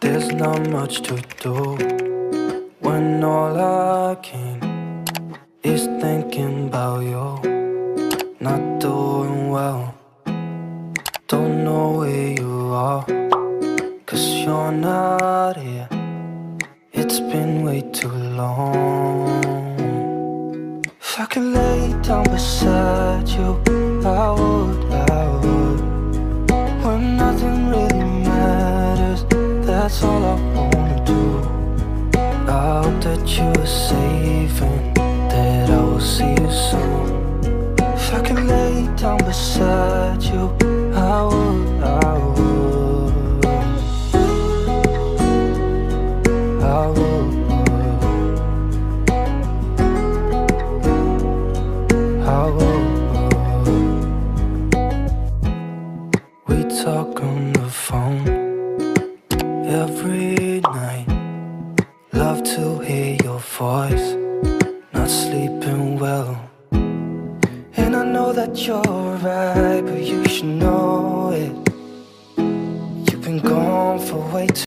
There's not much to do when all I can is thinking about you. Not doing well, don't know where you are, cause you're not here. It's been way too long. Beside you, I would, I would. When nothing really matters, that's all I wanna do. I hope that you are safe We talk on the phone every night. Love to hear your voice. Not sleeping well. And I know that you're right, but you should know it. You've been gone for way too